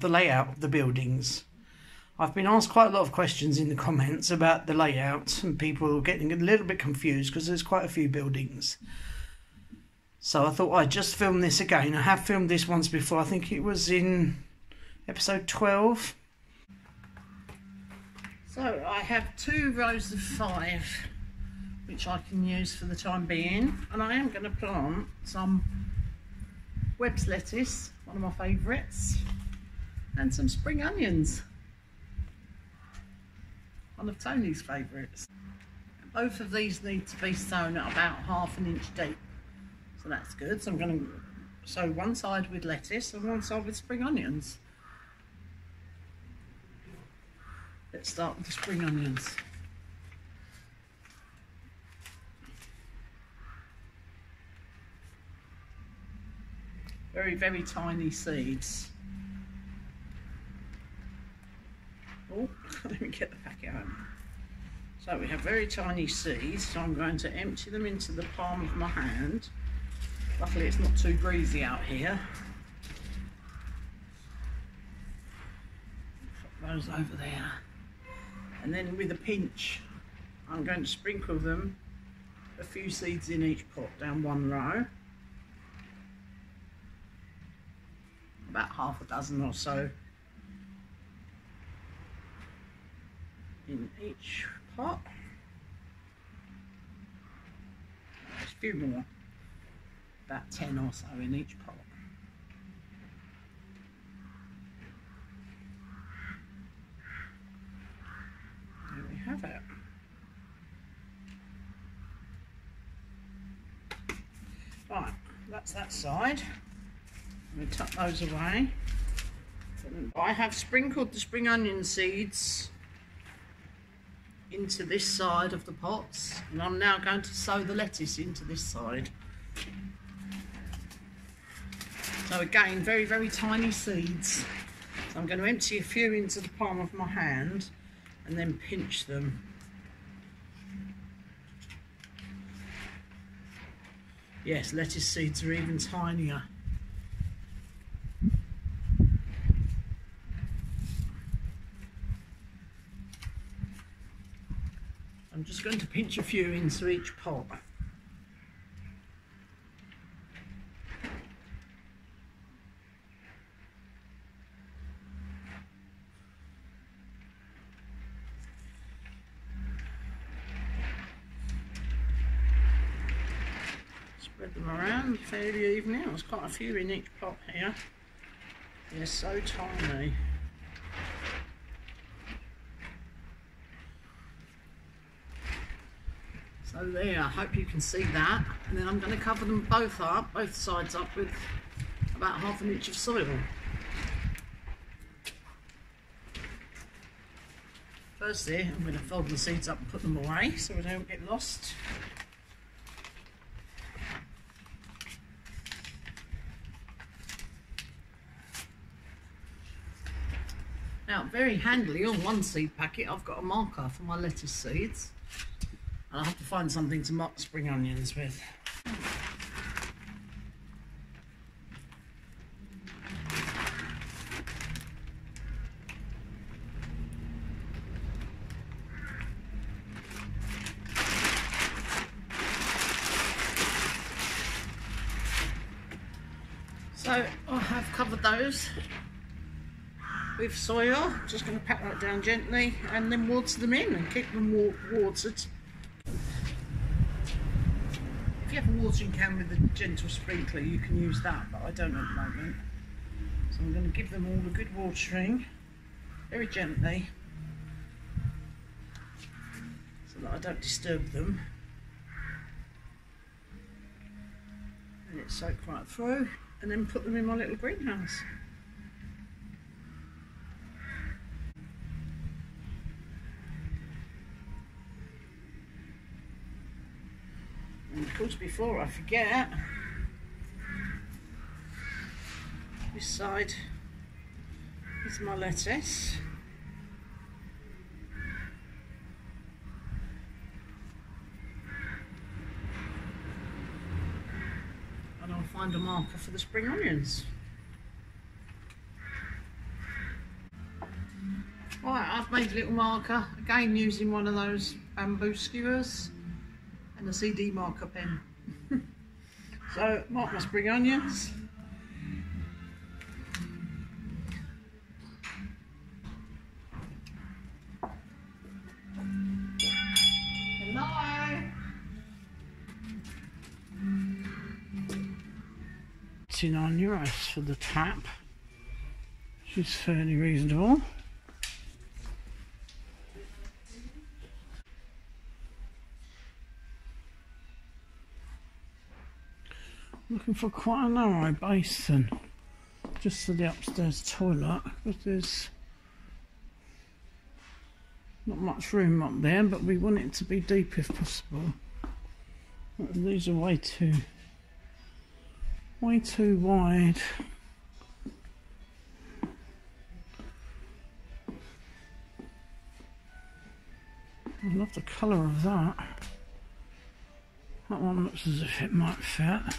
the layout of the buildings. I've been asked quite a lot of questions in the comments about the layout and people are getting a little bit confused because there's quite a few buildings. So I thought I'd just film this again. I have filmed this once before. I think it was in episode 12. So I have two rows of five which I can use for the time being and I am going to plant some Webb's lettuce, one of my favourites, and some spring onions, one of Tony's favourites. Both of these need to be sown at about half an inch deep, so that's good. So I'm going to sow one side with lettuce and one side with spring onions. Let's start with the spring onions. very, very tiny seeds. Oh, let me get the packet out. So we have very tiny seeds, so I'm going to empty them into the palm of my hand. Luckily it's not too breezy out here. Put those over there. And then with a pinch, I'm going to sprinkle them, a few seeds in each pot down one row. about half a dozen or so in each pot. There's a few more, about 10 or so in each pot. There we have it. Right, that's that side. I'm going to tuck those away. I have sprinkled the spring onion seeds into this side of the pots and I'm now going to sow the lettuce into this side. So again, very, very tiny seeds. So I'm going to empty a few into the palm of my hand and then pinch them. Yes, lettuce seeds are even tinier. Just going to pinch a few into each pot. Spread them around fairly evenly. There's quite a few in each pot here. They're so tiny. So there, I hope you can see that. And then I'm going to cover them both up, both sides up with about half an inch of soil. Firstly, I'm going to fold the seeds up and put them away so they don't get lost. Now, very handily, on one seed packet, I've got a marker for my lettuce seeds. I'll have to find something to mark spring onions with. So I have covered those with soil. Just going to pat that down gently and then water them in and keep them watered if you have a watering can with a gentle sprinkler, you can use that, but I don't at the moment. So I'm going to give them all a good watering, very gently, so that I don't disturb them. And it soak right through, and then put them in my little greenhouse. backwards before I forget. This side is my lettuce. And I'll find a marker for the spring onions. Right, I've made a little marker, again using one of those bamboo skewers and a CD marker pen. so, mark my spring onions. Hello. Eighty-nine euros for the tap. Which is fairly reasonable. Looking for quite a narrow basin. Just for the upstairs toilet because there's not much room up there but we want it to be deep if possible. These are way too way too wide. I love the colour of that. That one looks as if it might fit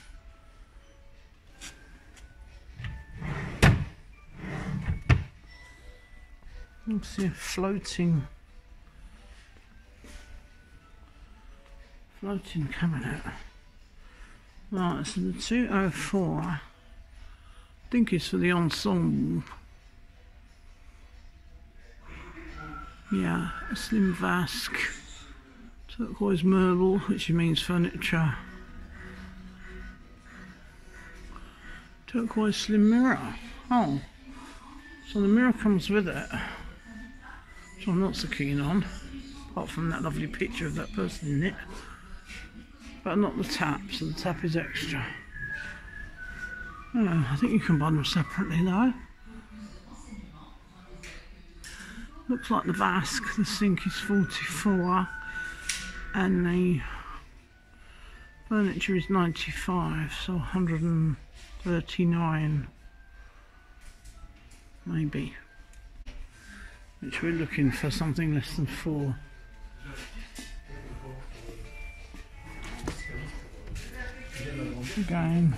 a floating floating cabinet. Right, so the 204 I think it's for the ensemble. Yeah, a slim vasque, turquoise marble, which means furniture. Turquoise slim mirror. Oh, so the mirror comes with it which I'm not so keen on, apart from that lovely picture of that person in it. But not the tap, so the tap is extra. Oh, I think you can buy them separately though. Looks like the Vasque, the sink is 44 and the furniture is 95, so 139 maybe which we're looking for something less than four. Again,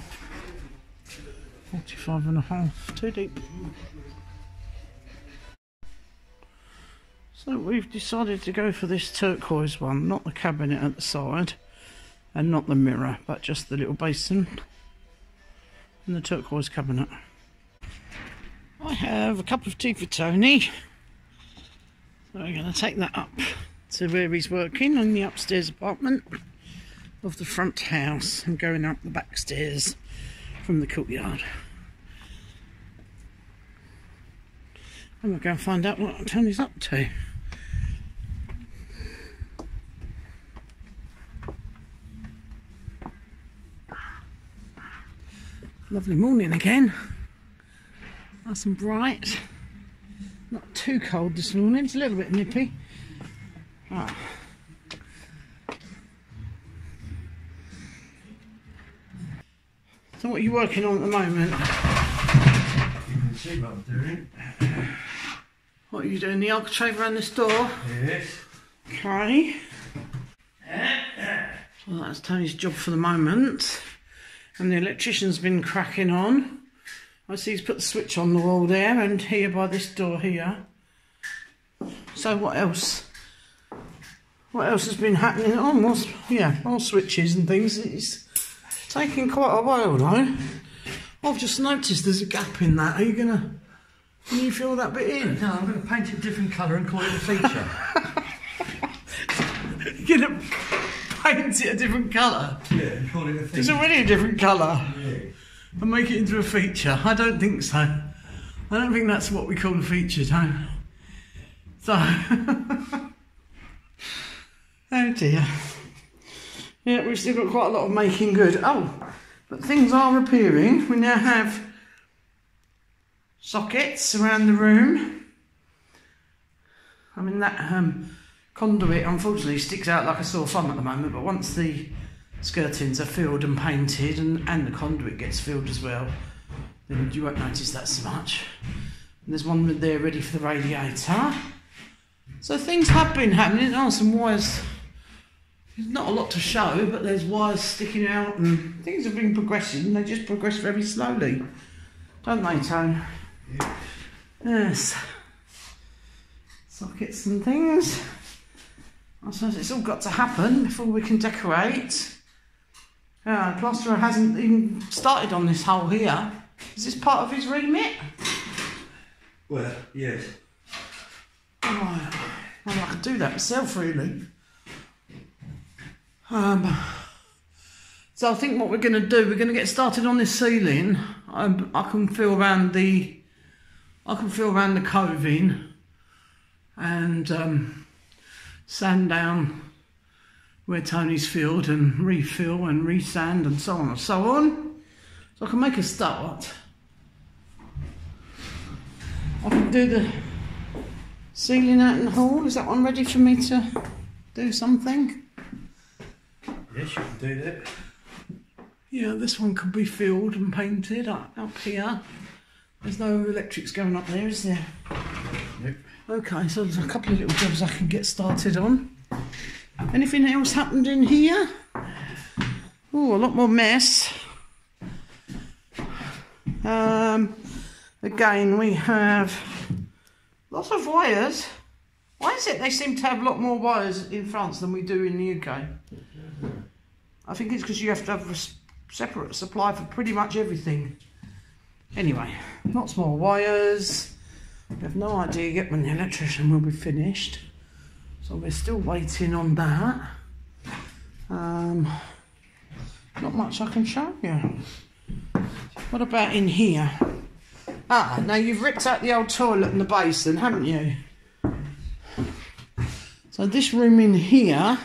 45 and a half, too deep. So we've decided to go for this turquoise one, not the cabinet at the side and not the mirror, but just the little basin and the turquoise cabinet. I have a cup of tea for Tony. We're going to take that up to where he's working in the upstairs apartment of the front house and going up the back stairs from the courtyard. And we'll go and find out what Tony's up to. Lovely morning again. Nice and bright. Not too cold this morning, it's a little bit nippy. Ah. So what are you working on at the moment? You can see what I'm doing. What are you doing? The architrave around this door? Yes. Okay. Well, that's Tony's job for the moment. And the electrician's been cracking on. I see he's put the switch on the wall there and here by this door here. So what else? What else has been happening? Oh, more, yeah, more switches and things. It's taking quite a while though. I've just noticed there's a gap in that. Are you gonna? Can you fill that bit in? No, I'm going to paint it a different colour and call it a feature. You're gonna paint it a different colour? Yeah, call it a feature. It's already a different colour. Yeah and make it into a feature. I don't think so. I don't think that's what we call a feature, Tone. So, oh dear. Yeah, we've still got quite a lot of making good. Oh, but things are appearing. We now have sockets around the room. I mean, that um, conduit unfortunately sticks out like a sore thumb at the moment, but once the skirtings are filled and painted and, and the conduit gets filled as well, then you won't notice that so much. And there's one there ready for the radiator. So things have been happening. Are some wires. There's not a lot to show, but there's wires sticking out and things have been progressing. They just progress very slowly, don't they, Tone? Yes. sockets and things. I suppose it's all got to happen before we can decorate. Yeah, plasterer hasn't even started on this hole here. Is this part of his remit? Well, yes. Oh, well, I could do that myself, really. Um, so I think what we're going to do, we're going to get started on this ceiling. I, I can feel around the, I can feel around the coving, and um, sand down where Tony's filled and refill and resand and so on and so on. So I can make a start. I can do the ceiling out in the hall. Is that one ready for me to do something? Yes, you can do that. Yeah, this one could be filled and painted up, up here. There's no electrics going up there, is there? Nope. Okay, so there's a couple of little jobs I can get started on. Anything else happened in here? Oh, a lot more mess. Um, again, we have lots of wires. Why is it they seem to have a lot more wires in France than we do in the UK? I think it's because you have to have a separate supply for pretty much everything. Anyway, lots more wires. We have no idea yet when the electrician will be finished. So we're still waiting on that. Um, not much I can show you. What about in here? Ah, now you've ripped out the old toilet and the basin, haven't you? So this room in here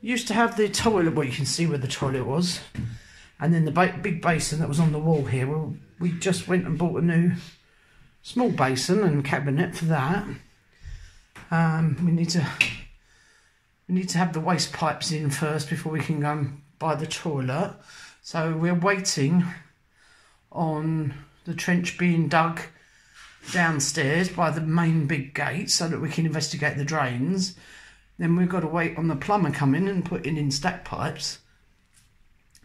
used to have the toilet. Well, you can see where the toilet was, and then the big basin that was on the wall here. Well, we just went and bought a new small basin and cabinet for that. Um, we need to we need to have the waste pipes in first before we can go and buy the toilet. So we're waiting on the trench being dug downstairs by the main big gate so that we can investigate the drains. Then we've got to wait on the plumber coming and putting in stack pipes,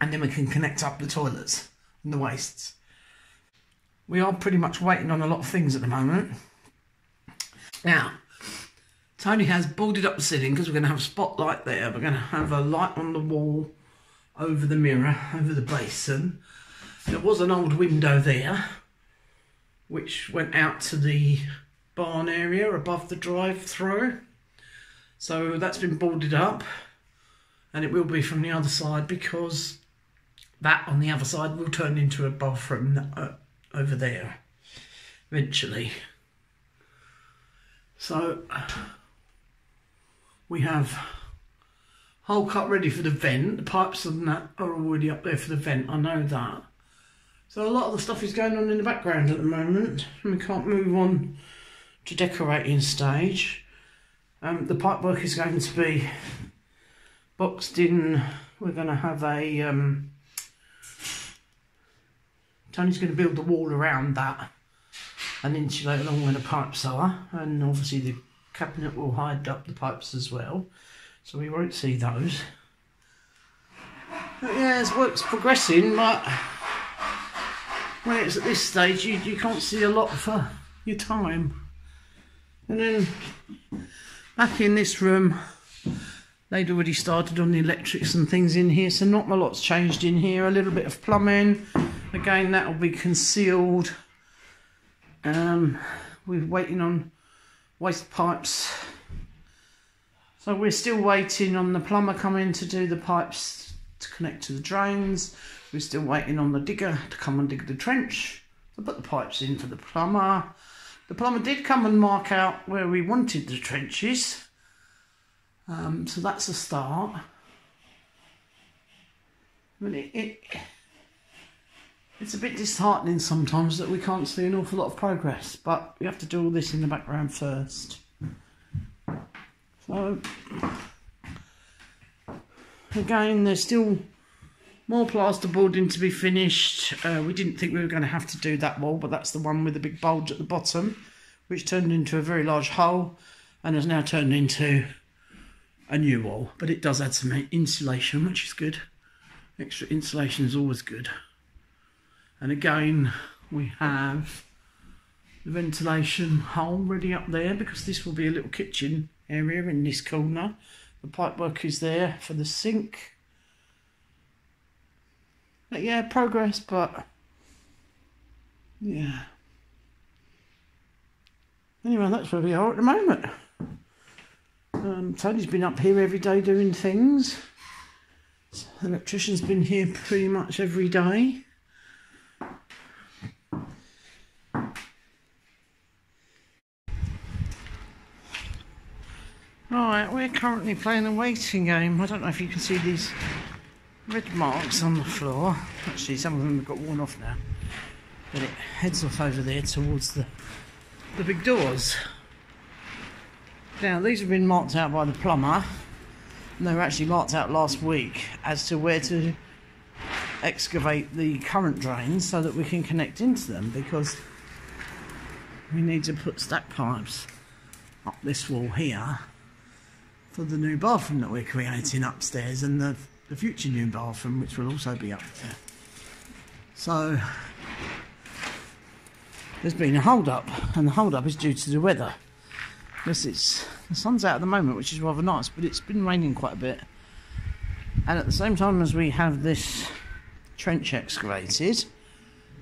and then we can connect up the toilets and the wastes. We are pretty much waiting on a lot of things at the moment. Now, Tony has boarded up the ceiling because we're going to have a spotlight there. We're going to have a light on the wall over the mirror, over the basin. There was an old window there, which went out to the barn area above the drive-through. So that's been boarded up, and it will be from the other side because that on the other side will turn into a bathroom uh, over there eventually. So we have hole cut ready for the vent. The pipes and that are already up there for the vent. I know that. So a lot of the stuff is going on in the background at the moment, and we can't move on to decorating stage. Um, the pipe work is going to be boxed in. We're going to have a. Um, Tony's going to build the wall around that and insulate along where the pipes are, and obviously the cabinet will hide up the pipes as well, so we won't see those. But yeah, as work's progressing, but when it's at this stage, you, you can't see a lot for your time. And then back in this room, they'd already started on the electrics and things in here, so not a lot's changed in here. A little bit of plumbing, again, that will be concealed. Um, we're waiting on waste pipes. So we're still waiting on the plumber coming to do the pipes to connect to the drains. We're still waiting on the digger to come and dig the trench to put the pipes in for the plumber. The plumber did come and mark out where we wanted the trenches. Um, so that's a start. But it, it it's a bit disheartening sometimes that we can't see an awful lot of progress, but we have to do all this in the background first. So, again, there's still more plasterboarding to be finished. Uh, we didn't think we were going to have to do that wall, but that's the one with the big bulge at the bottom, which turned into a very large hole and has now turned into a new wall. But it does add some insulation, which is good. Extra insulation is always good. And again, we have the ventilation hole ready up there because this will be a little kitchen area in this corner. The pipework is there for the sink. But yeah, progress, but yeah. Anyway, that's where we are at the moment. Um, Tony's been up here every day doing things. The electrician's been here pretty much every day. Right, we're currently playing a waiting game. I don't know if you can see these red marks on the floor. Actually, some of them have got worn off now. But it heads off over there towards the, the big doors. Now, these have been marked out by the plumber. And they were actually marked out last week as to where to excavate the current drains so that we can connect into them because we need to put stack pipes up this wall here for the new bathroom that we're creating upstairs and the, the future new bathroom which will also be up there. So there's been a hold up and the hold up is due to the weather. Because it's the sun's out at the moment which is rather nice but it's been raining quite a bit and at the same time as we have this trench excavated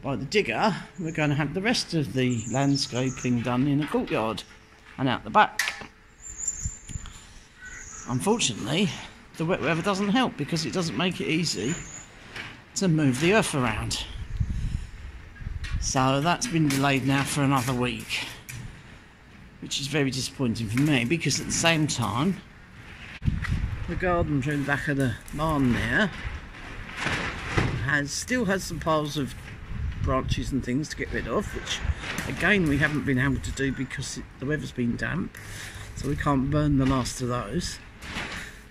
by the digger we're going to have the rest of the landscaping done in the courtyard and out the back. Unfortunately, the wet weather doesn't help because it doesn't make it easy to move the earth around. So that's been delayed now for another week, which is very disappointing for me because at the same time, the garden through the back of the barn there has still has some piles of branches and things to get rid of, which again we haven't been able to do because the weather's been damp, so we can't burn the last of those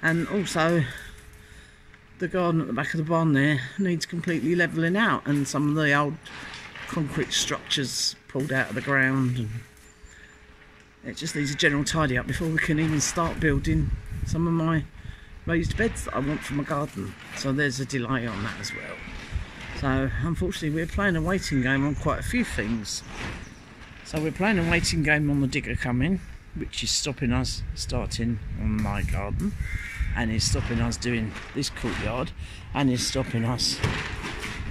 and also the garden at the back of the barn there needs completely levelling out and some of the old concrete structures pulled out of the ground and it just needs a general tidy up before we can even start building some of my raised beds that I want for my garden. So there's a delay on that as well. So unfortunately we're playing a waiting game on quite a few things. So we're playing a waiting game on the digger coming which is stopping us starting on my garden and is stopping us doing this courtyard and is stopping us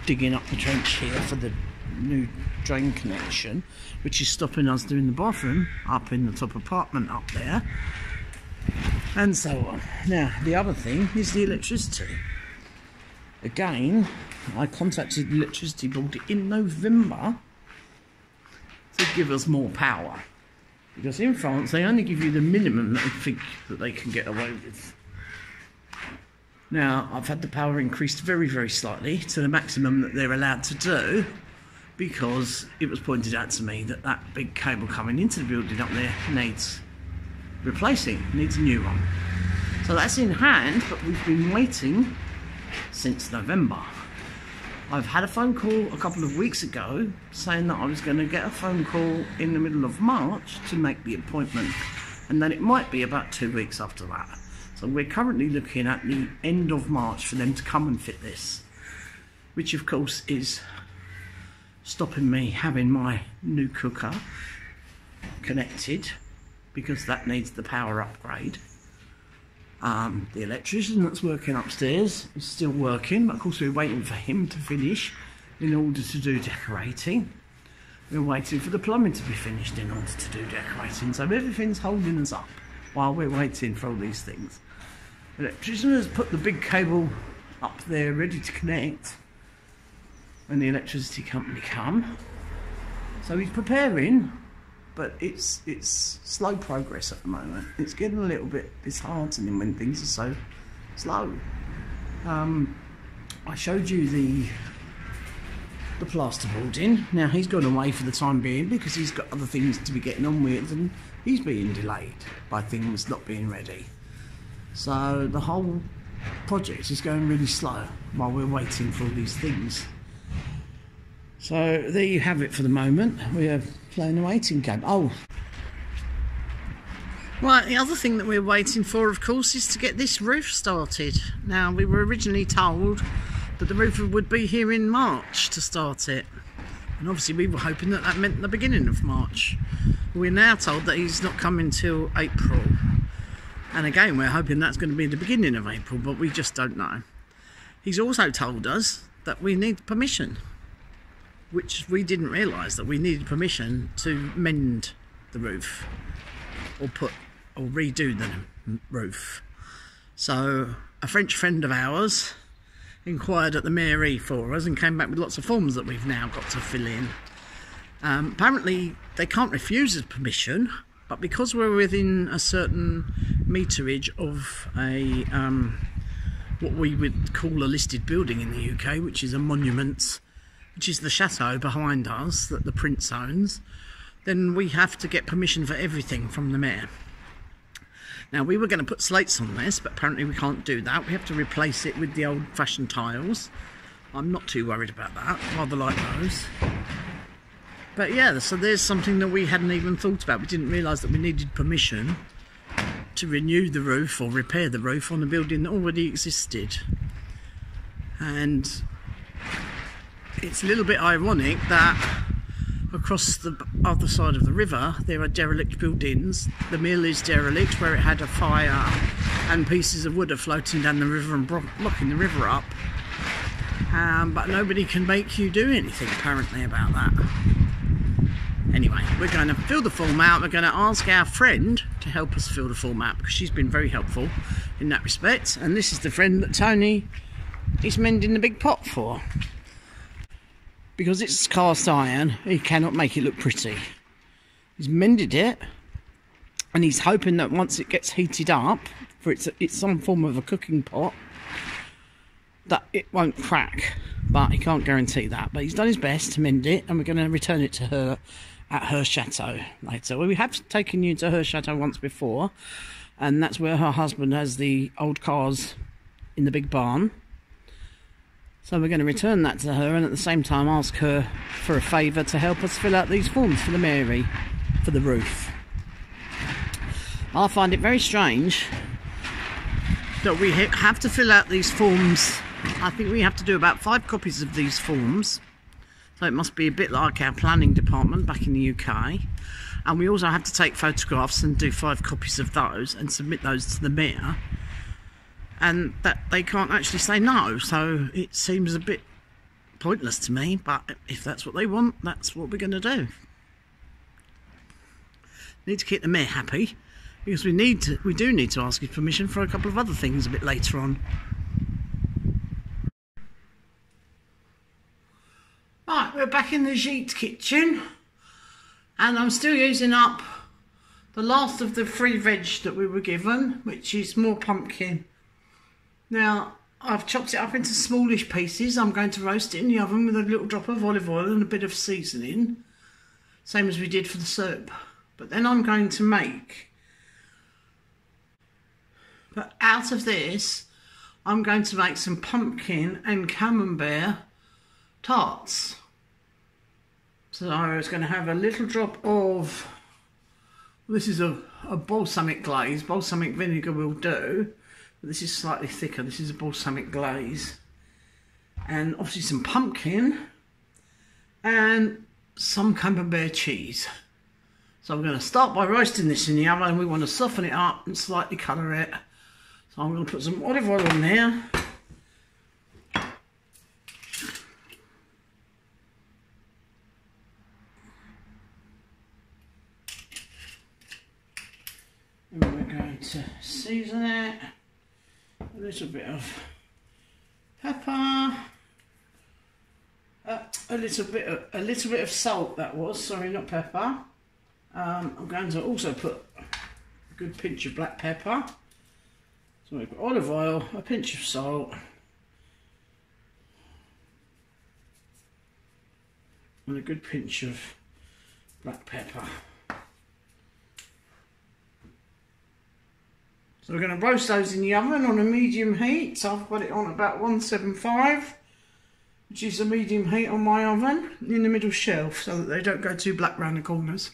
digging up the trench here for the new drain connection which is stopping us doing the bathroom up in the top apartment up there and so on. Now the other thing is the electricity. Again I contacted the electricity board in November to give us more power because in France they only give you the minimum that they think that they can get away with now, I've had the power increased very, very slightly to the maximum that they're allowed to do because it was pointed out to me that that big cable coming into the building up there needs replacing, needs a new one. So that's in hand, but we've been waiting since November. I've had a phone call a couple of weeks ago saying that I was going to get a phone call in the middle of March to make the appointment, and then it might be about two weeks after that. So we're currently looking at the end of March for them to come and fit this, which of course is stopping me having my new cooker connected because that needs the power upgrade. Um, the electrician that's working upstairs is still working, but of course we're waiting for him to finish in order to do decorating. We're waiting for the plumbing to be finished in order to do decorating, so everything's holding us up while we're waiting for all these things. The electrician has put the big cable up there ready to connect when the electricity company come. So he's preparing, but it's it's slow progress at the moment. It's getting a little bit disheartening when things are so slow. Um, I showed you the the plasterboarding. Now he's gone away for the time being because he's got other things to be getting on with and he's being delayed by things not being ready. So the whole project is going really slow while we're waiting for all these things. So there you have it for the moment. We are playing a waiting game. Oh, Right, the other thing that we're waiting for, of course, is to get this roof started. Now, we were originally told that the roof would be here in March to start it. And obviously, we were hoping that that meant the beginning of March. We're now told that he's not coming till April. And again, we're hoping that's going to be the beginning of April, but we just don't know. He's also told us that we need permission, which we didn't realise that we needed permission to mend the roof or put or redo the roof. So a French friend of ours inquired at the mairie for us and came back with lots of forms that we've now got to fill in. Um, apparently, they can't refuse us permission, but because we're within a certain meterage of a um, what we would call a listed building in the UK, which is a monument, which is the chateau behind us that the prince owns, then we have to get permission for everything from the mayor. Now we were going to put slates on this, but apparently we can't do that. We have to replace it with the old-fashioned tiles. I'm not too worried about that. Rather like those. But yeah, so there's something that we hadn't even thought about. We didn't realise that we needed permission to renew the roof or repair the roof on a building that already existed. And it's a little bit ironic that across the other side of the river there are derelict buildings. The mill is derelict where it had a fire and pieces of wood are floating down the river and blocking the river up. Um, but nobody can make you do anything apparently about that. Anyway, we're going to fill the form out. We're going to ask our friend to help us fill the form out because she's been very helpful in that respect. And this is the friend that Tony is mending the big pot for because it's cast iron, he cannot make it look pretty. He's mended it, and he's hoping that once it gets heated up, for it's it's some form of a cooking pot, that it won't crack. But he can't guarantee that. But he's done his best to mend it, and we're going to return it to her at her chateau later. Well, we have taken you to her chateau once before, and that's where her husband has the old cars in the big barn. So we're going to return that to her and at the same time ask her for a favour to help us fill out these forms for the mairie for the roof. I find it very strange that we have to fill out these forms. I think we have to do about five copies of these forms. So it must be a bit like our planning department back in the UK. And we also have to take photographs and do five copies of those and submit those to the mayor and that they can't actually say no. So it seems a bit pointless to me, but if that's what they want, that's what we're going to do. Need to keep the mayor happy because we need to, we do need to ask his permission for a couple of other things a bit later on. Right, we're back in the Gite kitchen and I'm still using up the last of the free veg that we were given, which is more pumpkin now, I've chopped it up into smallish pieces. I'm going to roast it in the oven with a little drop of olive oil and a bit of seasoning. Same as we did for the soup. But then I'm going to make... But out of this, I'm going to make some pumpkin and camembert tarts. So I was going to have a little drop of... This is a, a balsamic glaze. Balsamic vinegar will do this is slightly thicker. This is a balsamic glaze. And obviously some pumpkin and some camembert cheese. So I'm going to start by roasting this in the oven. We want to soften it up and slightly colour it. So I'm going to put some olive oil in there. And we're going to season it a little bit of pepper, uh, a little bit of a little bit of salt. That was sorry, not pepper. Um, I'm going to also put a good pinch of black pepper. So we've got olive oil, a pinch of salt, and a good pinch of black pepper. So we're going to roast those in the oven on a medium heat. So I've got it on about 175, which is a medium heat on my oven, in the middle shelf, so that they don't go too black round the corners.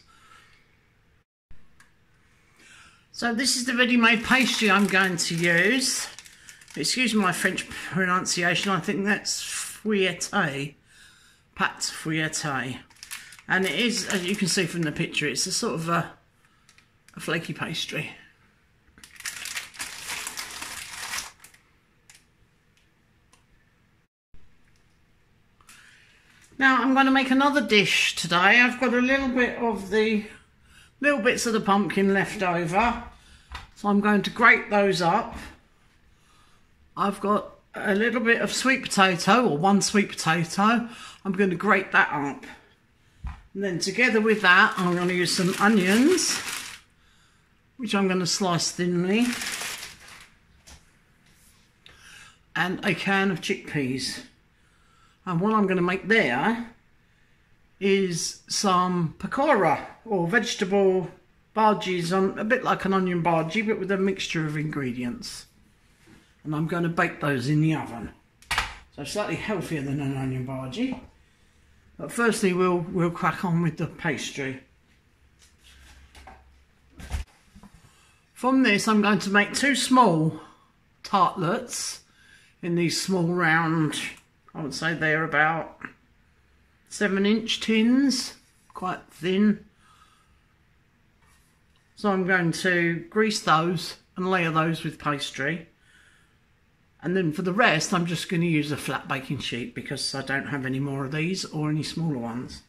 So this is the ready-made pastry I'm going to use. Excuse my French pronunciation, I think that's fouetté. pâte feuilletée. And it is, as you can see from the picture, it's a sort of a, a flaky pastry. Now I'm going to make another dish today. I've got a little bit of the little bits of the pumpkin left over. So I'm going to grate those up. I've got a little bit of sweet potato or one sweet potato. I'm going to grate that up. And then together with that, I'm going to use some onions, which I'm going to slice thinly. And a can of chickpeas. And what I'm going to make there is some pakora or vegetable bhajis on a bit like an onion bhaji but with a mixture of ingredients. And I'm going to bake those in the oven. So slightly healthier than an onion bhaji. But firstly we'll we'll crack on with the pastry. From this I'm going to make two small tartlets in these small round I would say they're about seven inch tins, quite thin. So I'm going to grease those and layer those with pastry. And then for the rest, I'm just going to use a flat baking sheet because I don't have any more of these or any smaller ones.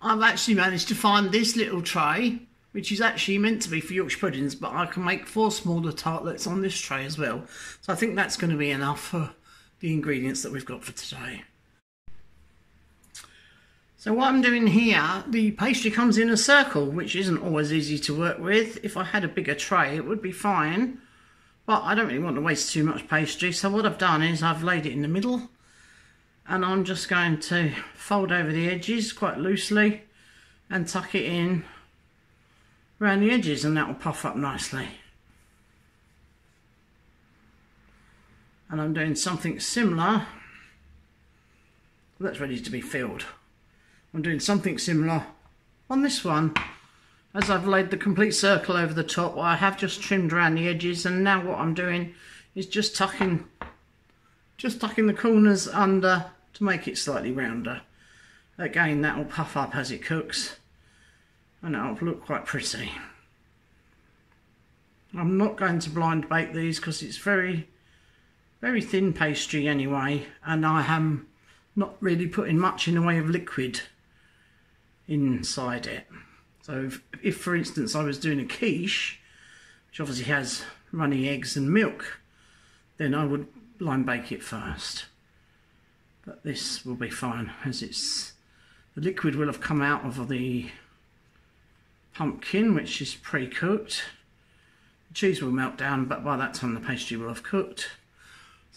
I've actually managed to find this little tray which is actually meant to be for Yorkshire puddings, but I can make four smaller tartlets on this tray as well. So I think that's going to be enough for the ingredients that we've got for today. So what I'm doing here, the pastry comes in a circle, which isn't always easy to work with. If I had a bigger tray, it would be fine. But I don't really want to waste too much pastry. So what I've done is I've laid it in the middle. And I'm just going to fold over the edges quite loosely and tuck it in around the edges and that will puff up nicely. And I'm doing something similar. That's ready to be filled. I'm doing something similar on this one as I've laid the complete circle over the top I have just trimmed around the edges and now what I'm doing is just tucking just tucking the corners under to make it slightly rounder again that will puff up as it cooks and it'll look quite pretty. I'm not going to blind bake these because it's very very thin pastry anyway and I am not really putting much in the way of liquid inside it. So if, if for instance I was doing a quiche which obviously has runny eggs and milk then I would blind bake it first. But this will be fine as it's the liquid will have come out of the pumpkin, which is pre-cooked. The cheese will melt down, but by that time the pastry will have cooked.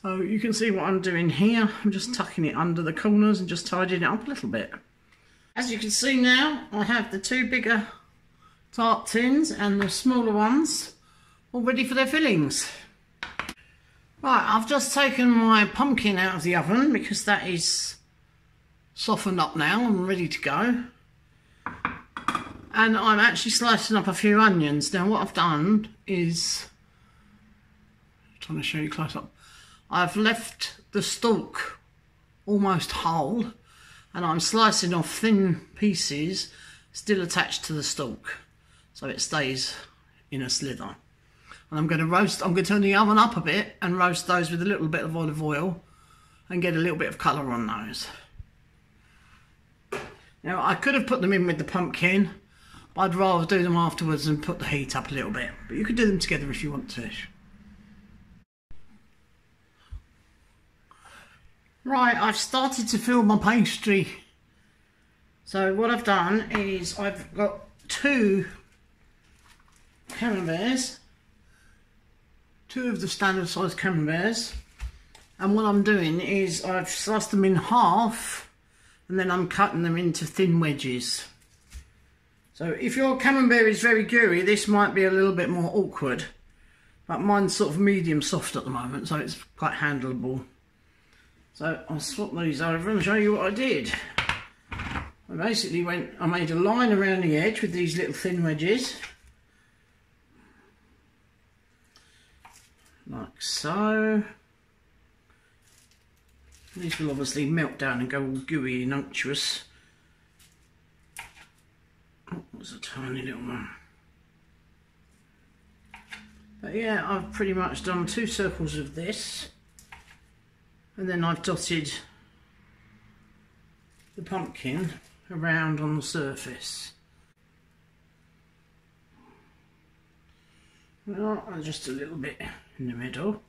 So you can see what I'm doing here. I'm just tucking it under the corners and just tidying it up a little bit. As you can see now, I have the two bigger tart tins and the smaller ones all ready for their fillings. Right, I've just taken my pumpkin out of the oven because that is softened up now and ready to go and I'm actually slicing up a few onions. Now what I've done is, I'm trying to show you close up, I've left the stalk almost whole and I'm slicing off thin pieces still attached to the stalk so it stays in a slither. And I'm going to roast, I'm going to turn the oven up a bit and roast those with a little bit of olive oil and get a little bit of colour on those. Now I could have put them in with the pumpkin I'd rather do them afterwards and put the heat up a little bit. But you could do them together if you want to. Right, I've started to fill my pastry. So what I've done is I've got two camemberts, two of the standard size camemberts, and what I'm doing is I've sliced them in half and then I'm cutting them into thin wedges. So if your camembert is very gooey, this might be a little bit more awkward. But mine's sort of medium soft at the moment, so it's quite handleable. So I'll swap these over and show you what I did. I basically went, I made a line around the edge with these little thin wedges. Like so. These will obviously melt down and go all gooey and unctuous. There's a tiny little one. But yeah, I've pretty much done two circles of this. And then I've dotted the pumpkin around on the surface. Well, just a little bit in the middle.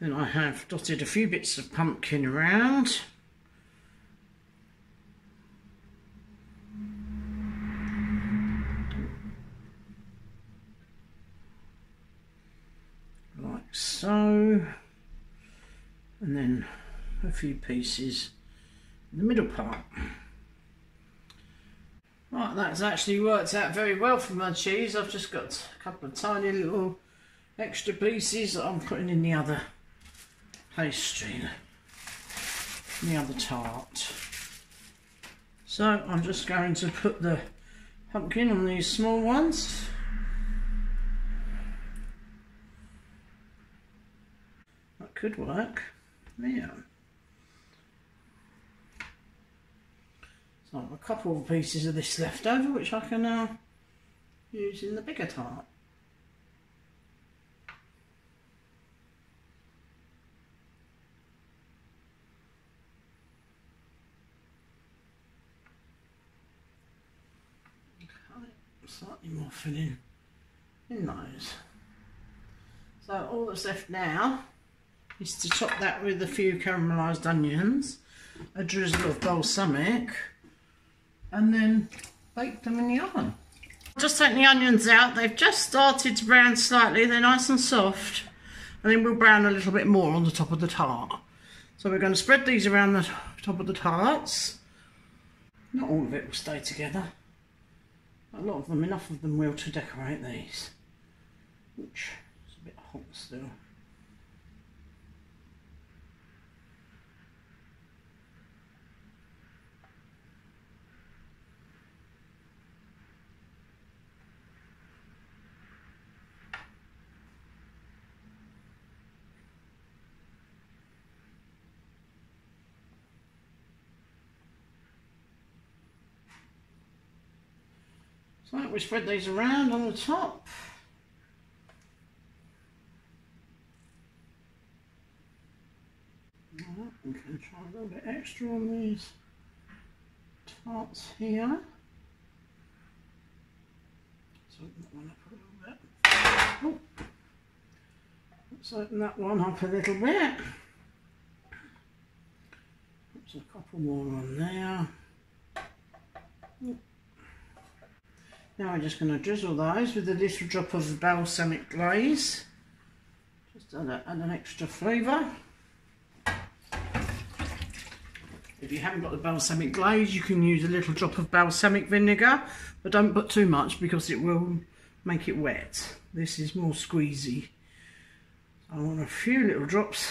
Then I have dotted a few bits of pumpkin around. Like so. And then a few pieces in the middle part. Right, that's actually worked out very well for my cheese. I've just got a couple of tiny little extra pieces that I'm putting in the other pastry, the other tart. So I'm just going to put the pumpkin on these small ones. Could work. Yeah. So I have a couple of pieces of this left over which I can now uh, use in the bigger tart. slightly more filling in those. So all that's left now is to top that with a few caramelised onions, a drizzle of balsamic, and then bake them in the oven. Just take the onions out, they've just started to brown slightly, they're nice and soft, and then we'll brown a little bit more on the top of the tart. So we're going to spread these around the top of the tarts. Not all of it will stay together. A lot of them, enough of them will to decorate these. Which is a bit hot still. So we spread these around on the top. Right, we can try a little bit extra on these tarts here. Let's open that one up a little bit. Oh. Let's open that one up a little bit. There's a couple more on there. Oh. Now I'm just going to drizzle those with a little drop of balsamic glaze. Just add, a, add an extra flavour. If you haven't got the balsamic glaze, you can use a little drop of balsamic vinegar, but don't put too much because it will make it wet. This is more squeezy. I want a few little drops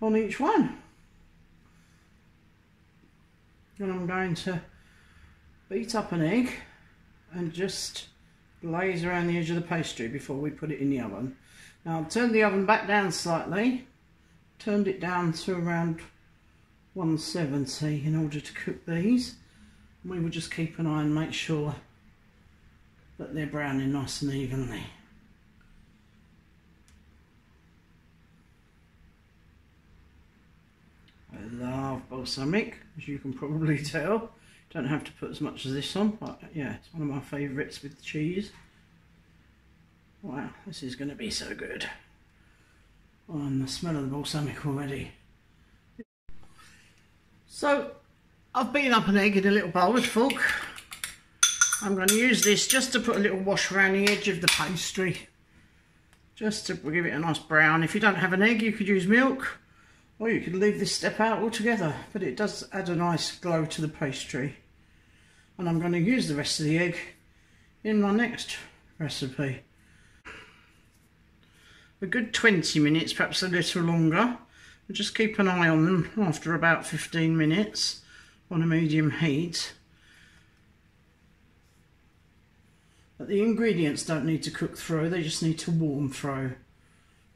on each one. And I'm going to beat up an egg and just glaze around the edge of the pastry before we put it in the oven. Now I've turned the oven back down slightly, turned it down to around 170 in order to cook these. We will just keep an eye and make sure that they're browning nice and evenly. I love balsamic, as you can probably tell. Don't have to put as much as this on, but yeah, it's one of my favourites with cheese. Wow, this is going to be so good. Oh, and the smell of the balsamic already. So, I've beaten up an egg in a little bowl with fork. I'm going to use this just to put a little wash around the edge of the pastry. Just to give it a nice brown. If you don't have an egg, you could use milk. Or you could leave this step out altogether, but it does add a nice glow to the pastry. And I'm going to use the rest of the egg in my next recipe. A good 20 minutes, perhaps a little longer. Just keep an eye on them after about 15 minutes on a medium heat. But the ingredients don't need to cook through, they just need to warm through.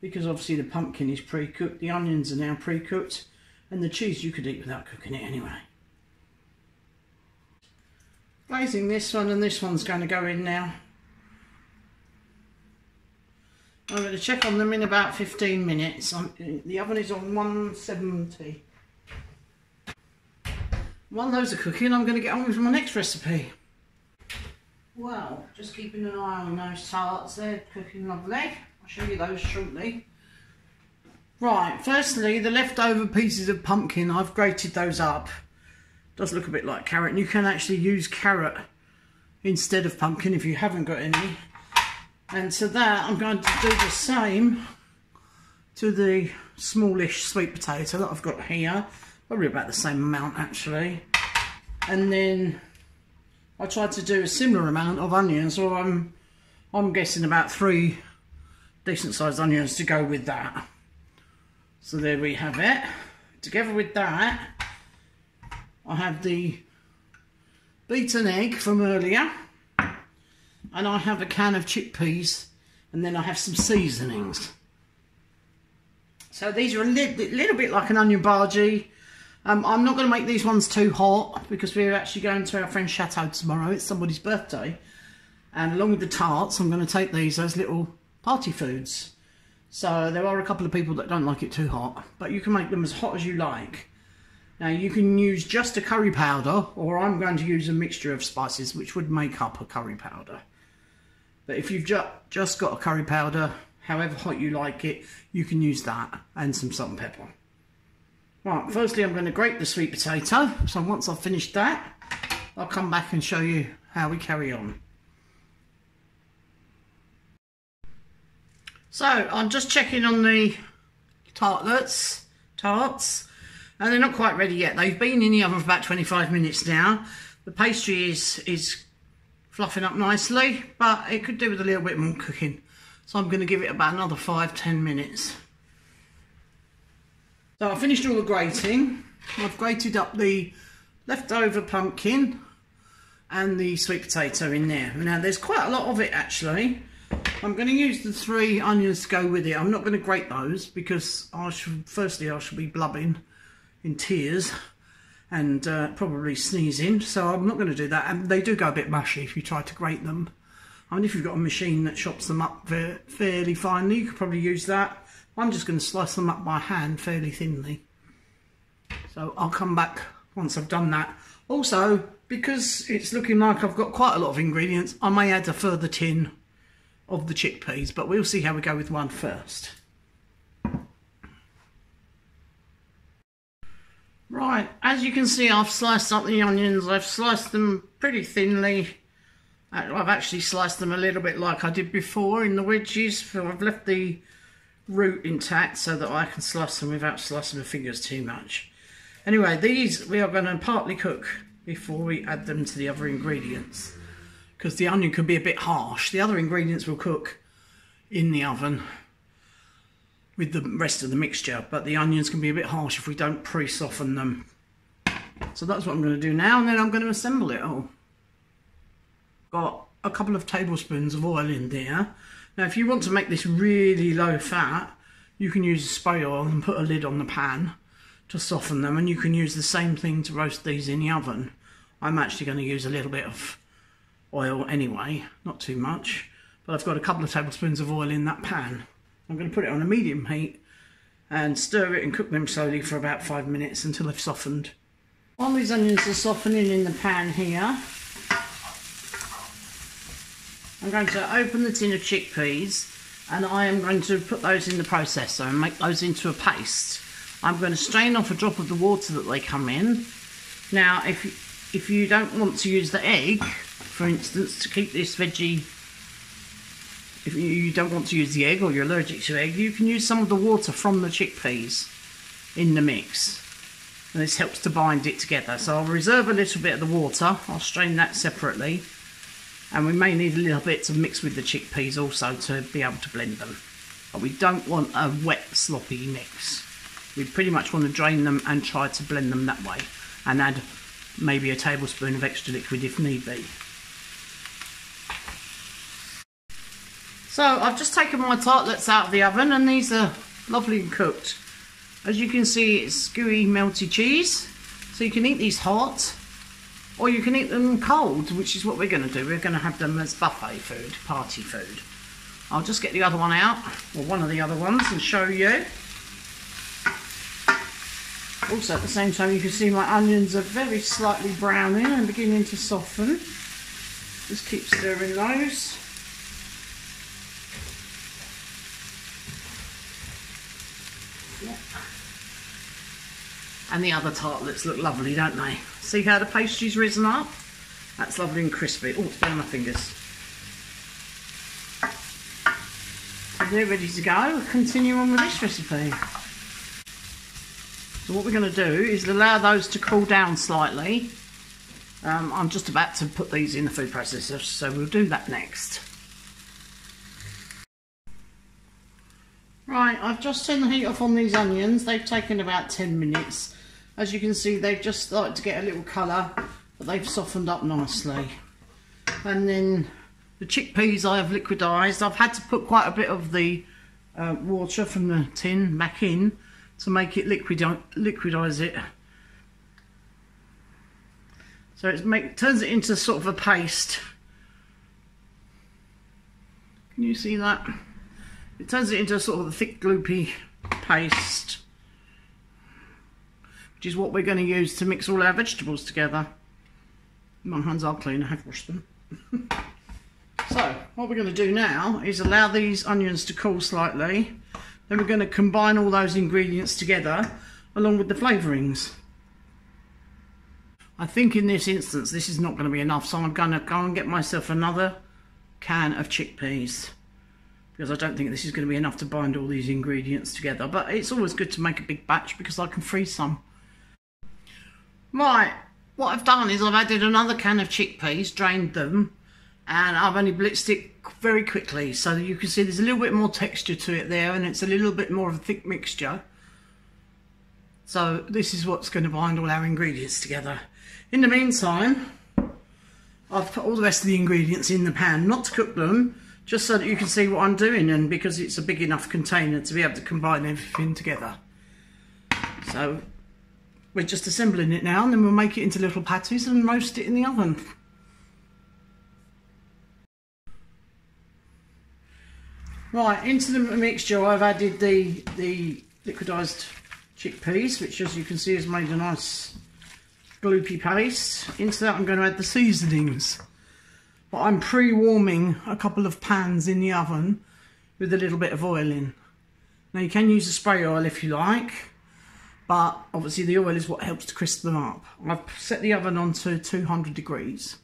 Because obviously the pumpkin is pre-cooked, the onions are now pre-cooked, and the cheese you could eat without cooking it anyway. Glazing this one and this one's going to go in now. I'm going to check on them in about 15 minutes. I'm, the oven is on 170. While those are cooking, I'm going to get on with my next recipe. Well, just keeping an eye on those tarts. They're cooking lovely. I'll show you those shortly. Right, firstly, the leftover pieces of pumpkin, I've grated those up. Does look a bit like carrot. And you can actually use carrot instead of pumpkin if you haven't got any. And to that, I'm going to do the same to the smallish sweet potato that I've got here. Probably about the same amount, actually. And then I tried to do a similar amount of onions, so I'm, I'm guessing about three decent sized onions to go with that. So there we have it. Together with that, I have the beaten egg from earlier and I have a can of chickpeas and then I have some seasonings. So these are a li little bit like an onion bhaji. Um, I'm not going to make these ones too hot because we're actually going to our friend's chateau tomorrow. It's somebody's birthday. And along with the tarts, I'm going to take these as little party foods. So there are a couple of people that don't like it too hot, but you can make them as hot as you like. Now you can use just a curry powder, or I'm going to use a mixture of spices which would make up a curry powder. But if you've ju just got a curry powder, however hot you like it, you can use that and some salt and pepper. Right, firstly I'm going to grate the sweet potato. So once I've finished that, I'll come back and show you how we carry on. So I'm just checking on the tartlets, tarts, and they're not quite ready yet. They've been in the oven for about 25 minutes now. The pastry is, is fluffing up nicely, but it could do with a little bit more cooking. So I'm going to give it about another five, ten minutes. So I've finished all the grating. I've grated up the leftover pumpkin and the sweet potato in there. Now there's quite a lot of it actually. I'm going to use the three onions to go with it. I'm not going to grate those because I should, firstly I should be blubbing in tears and uh, probably sneezing. So I'm not going to do that. And they do go a bit mushy if you try to grate them. I mean, if you've got a machine that chops them up fairly finely, you could probably use that. I'm just going to slice them up by hand fairly thinly. So I'll come back once I've done that. Also, because it's looking like I've got quite a lot of ingredients, I may add a further tin of the chickpeas, but we'll see how we go with one first. Right, as you can see I've sliced up the onions, I've sliced them pretty thinly. I've actually sliced them a little bit like I did before in the wedges, I've left the root intact so that I can slice them without slicing my fingers too much. Anyway, these we are going to partly cook before we add them to the other ingredients because the onion can be a bit harsh. The other ingredients will cook in the oven with the rest of the mixture, but the onions can be a bit harsh if we don't pre-soften them. So that's what I'm going to do now, and then I'm going to assemble it all. Got a couple of tablespoons of oil in there. Now, if you want to make this really low fat, you can use spray oil and put a lid on the pan to soften them, and you can use the same thing to roast these in the oven. I'm actually going to use a little bit of oil anyway, not too much, but I've got a couple of tablespoons of oil in that pan. I'm going to put it on a medium heat and stir it and cook them slowly for about five minutes until they've softened. While these onions are softening in the pan here, I'm going to open the tin of chickpeas and I am going to put those in the processor and make those into a paste. I'm going to strain off a drop of the water that they come in. Now, if, if you don't want to use the egg, for instance, to keep this veggie if you don't want to use the egg or you're allergic to egg, you can use some of the water from the chickpeas in the mix. And this helps to bind it together. So I'll reserve a little bit of the water. I'll strain that separately. And we may need a little bit to mix with the chickpeas also to be able to blend them. But we don't want a wet, sloppy mix. We pretty much want to drain them and try to blend them that way. And add maybe a tablespoon of extra liquid if need be. So I've just taken my tartlets out of the oven and these are lovely and cooked. As you can see it's gooey melty cheese. So you can eat these hot or you can eat them cold, which is what we're going to do. We're going to have them as buffet food, party food. I'll just get the other one out, or one of the other ones, and show you. Also at the same time you can see my onions are very slightly browning and beginning to soften. Just keep stirring those. And the other tartlets look lovely, don't they? See how the pastry's risen up? That's lovely and crispy. Oh, it's burning my fingers. So they're ready to go. Continue on with this recipe. So what we're going to do is allow those to cool down slightly. Um, I'm just about to put these in the food processor, so we'll do that next. Right, I've just turned the heat off on these onions. They've taken about 10 minutes. As you can see, they've just started to get a little colour, but they've softened up nicely. And then the chickpeas I have liquidised. I've had to put quite a bit of the uh, water from the tin back in to make it liquid liquidise it. So it turns it into sort of a paste. Can you see that? It turns it into a sort of a thick gloopy paste. Which is what we're going to use to mix all our vegetables together. My hands are clean, I have washed them. so, what we're going to do now is allow these onions to cool slightly then we're going to combine all those ingredients together along with the flavourings. I think in this instance this is not going to be enough so I'm going to go and get myself another can of chickpeas because I don't think this is going to be enough to bind all these ingredients together but it's always good to make a big batch because I can freeze some. Right, what I've done is I've added another can of chickpeas, drained them and I've only blitzed it very quickly so that you can see there's a little bit more texture to it there and it's a little bit more of a thick mixture. So this is what's going to bind all our ingredients together. In the meantime I've put all the rest of the ingredients in the pan not to cook them just so that you can see what I'm doing and because it's a big enough container to be able to combine everything together. So we're just assembling it now and then we'll make it into little patties and roast it in the oven Right, into the mixture I've added the, the liquidised chickpeas, which as you can see has made a nice gloopy paste. Into that I'm going to add the seasonings. But I'm pre-warming a couple of pans in the oven with a little bit of oil in. Now you can use a spray oil if you like, but obviously the oil is what helps to crisp them up. I've set the oven on to 200 degrees.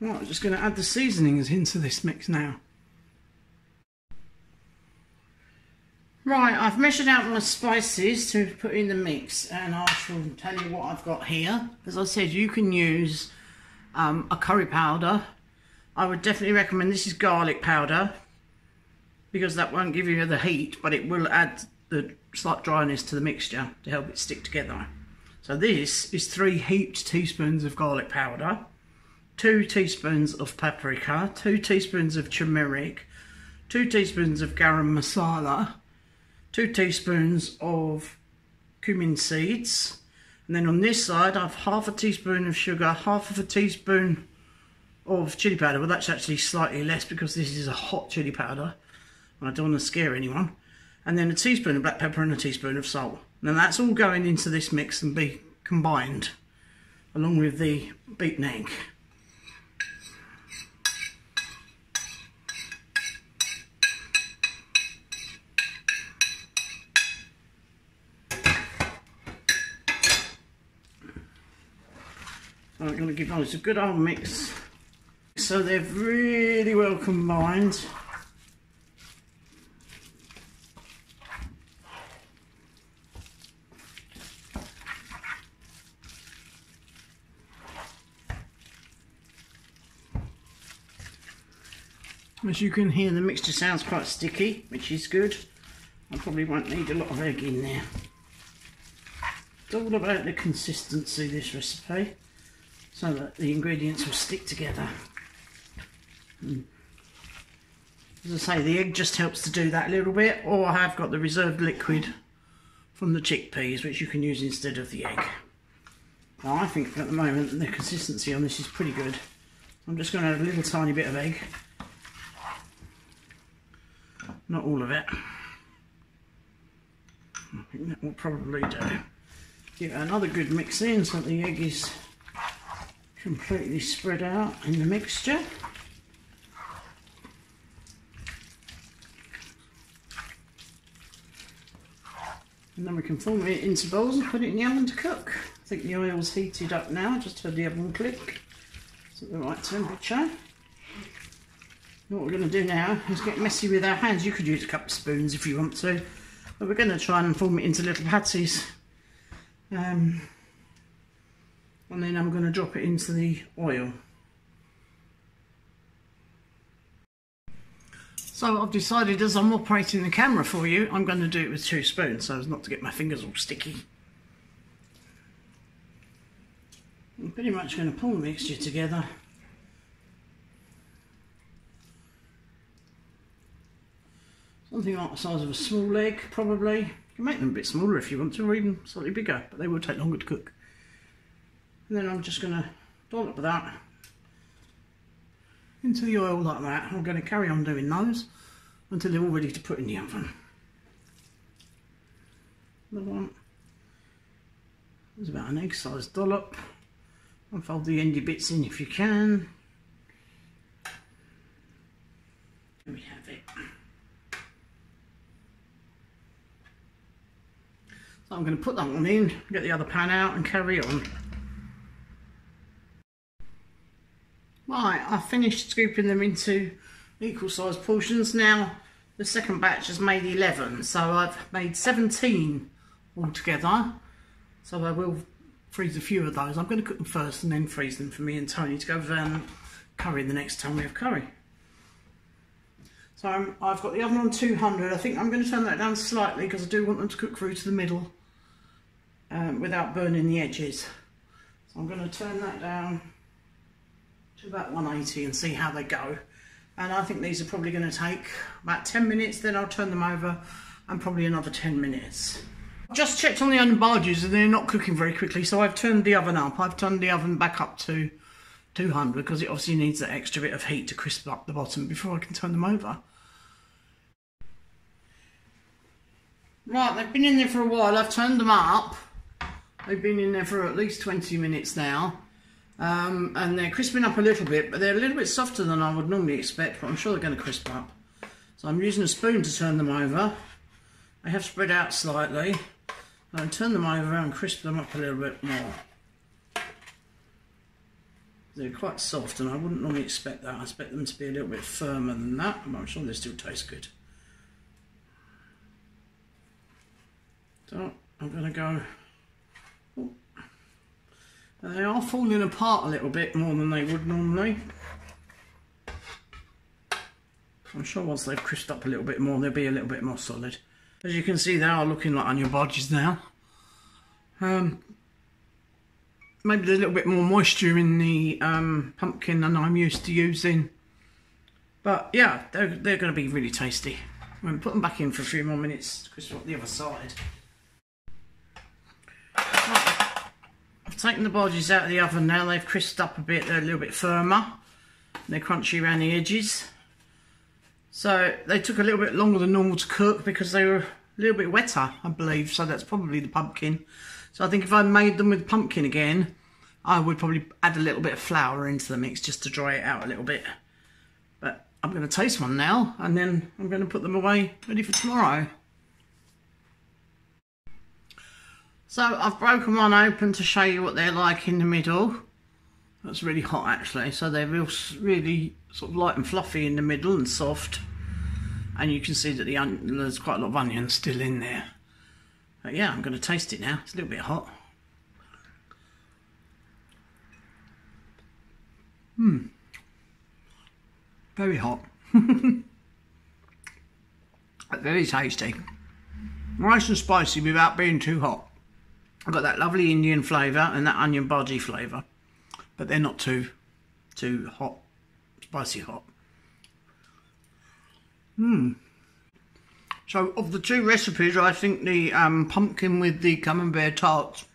Right, I'm just going to add the seasonings into this mix now. Right, I've measured out my spices to put in the mix and I shall tell you what I've got here. As I said, you can use um, a curry powder. I would definitely recommend this is garlic powder because that won't give you the heat, but it will add the slight dryness to the mixture to help it stick together. So this is three heaped teaspoons of garlic powder, two teaspoons of paprika, two teaspoons of turmeric, two teaspoons of garam masala, two teaspoons of cumin seeds. And then on this side, I have half a teaspoon of sugar, half of a teaspoon of chili powder. Well, that's actually slightly less because this is a hot chili powder. And I don't want to scare anyone. And then a teaspoon of black pepper and a teaspoon of salt. Now that's all going into this mix and be combined along with the beaten egg. I'm going to give those a good old mix so they're really well combined. As you can hear the mixture sounds quite sticky which is good. I probably won't need a lot of egg in there. It's all about the consistency of this recipe so that the ingredients will stick together. Mm. As I say, the egg just helps to do that a little bit, or I have got the reserved liquid from the chickpeas, which you can use instead of the egg. Now, I think at the moment the consistency on this is pretty good. I'm just going to add a little tiny bit of egg. Not all of it. I think that will probably do. Give it another good mix in so the egg is completely spread out in the mixture. And then we can form it into bowls and put it in the oven to cook. I think the oil's heated up now, I just heard the oven click. It's at the right temperature. What we're going to do now is get messy with our hands. You could use a couple of spoons if you want to. But we're going to try and form it into little patties. Um, and then I'm going to drop it into the oil. So I've decided as I'm operating the camera for you, I'm going to do it with two spoons so as not to get my fingers all sticky. I'm pretty much going to pull the mixture together. Something like the size of a small egg, probably. You can make them a bit smaller if you want to, or even slightly bigger, but they will take longer to cook. And then I'm just going to dollop that into the oil like that. I'm going to carry on doing those until they're all ready to put in the oven. Another one. There's about an egg sized dollop. Unfold the endy bits in if you can. There we have it. So I'm going to put that one in, get the other pan out and carry on. Right, I've finished scooping them into equal sized portions. Now, the second batch has made 11, so I've made 17 altogether. So I will freeze a few of those. I'm going to cook them first and then freeze them for me and Tony to go around um, curry the next time we have curry. So um, i have got the oven on 200. I think I'm going to turn that down slightly because I do want them to cook through to the middle um, without burning the edges. So I'm going to turn that down to about 180 and see how they go. And I think these are probably going to take about 10 minutes, then I'll turn them over and probably another 10 minutes. Just checked on the onion bhajis and they're not cooking very quickly, so I've turned the oven up. I've turned the oven back up to 200 because it obviously needs that extra bit of heat to crisp up the bottom before I can turn them over. Right, they've been in there for a while. I've turned them up. They've been in there for at least 20 minutes now. Um, and they're crisping up a little bit, but they're a little bit softer than I would normally expect, but I'm sure they're going to crisp up. So I'm using a spoon to turn them over. They have spread out slightly. I turn them over and crisp them up a little bit more. They're quite soft and I wouldn't normally expect that. I expect them to be a little bit firmer than that, but I'm sure they still taste good. So I'm going to go they are falling apart a little bit more than they would normally. I'm sure once they've crisped up a little bit more, they'll be a little bit more solid. As you can see, they are looking like onion bhajis now. Um, maybe there's a little bit more moisture in the um, pumpkin than I'm used to using. But yeah, they're, they're going to be really tasty. I'm going to put them back in for a few more minutes to crisp up the other side. Taken the bhajis out of the oven now. They've crisped up a bit. They're a little bit firmer. They're crunchy around the edges. So they took a little bit longer than normal to cook because they were a little bit wetter, I believe. So that's probably the pumpkin. So I think if I made them with pumpkin again, I would probably add a little bit of flour into the mix just to dry it out a little bit. But I'm going to taste one now and then I'm going to put them away ready for tomorrow. So I've broken one open to show you what they're like in the middle. That's really hot actually. So they're real, really sort of light and fluffy in the middle and soft. And you can see that the there's quite a lot of onion still in there. But yeah, I'm going to taste it now. It's a little bit hot. Hmm. Very hot. Very tasty. Nice and spicy without being too hot. I've got that lovely Indian flavour and that onion bhaji flavour, but they're not too, too hot, spicy hot. Hmm. So, of the two recipes, I think the um, pumpkin with the camembert tart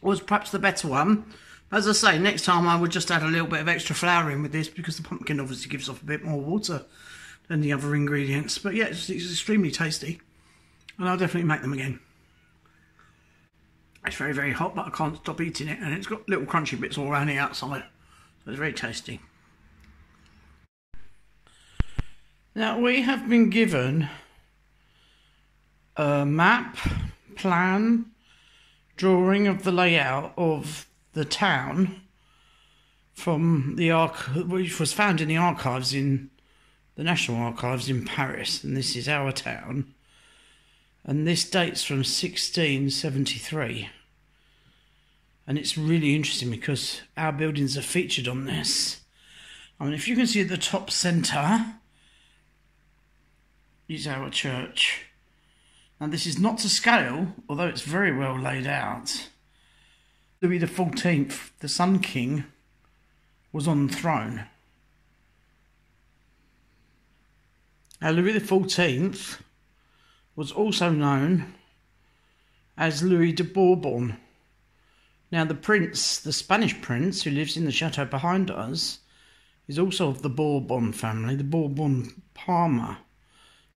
was perhaps the better one. As I say, next time I would just add a little bit of extra flour in with this because the pumpkin obviously gives off a bit more water than the other ingredients. But yeah, it's, it's extremely tasty, and I'll definitely make them again. It's very, very hot, but I can't stop eating it, and it's got little crunchy bits all around the outside. So it's very tasty. Now, we have been given a map, plan, drawing of the layout of the town from the arch, which was found in the archives in the National Archives in Paris, and this is our town. And this dates from 1673. And it's really interesting because our buildings are featured on this. I mean, if you can see at the top centre is our church. Now, this is not to scale, although it's very well laid out. Louis XIV, the Sun King, was on the throne. Now, Louis XIV was also known as Louis de Bourbon. Now, the prince, the Spanish prince who lives in the chateau behind us, is also of the Bourbon family, the Bourbon Parma.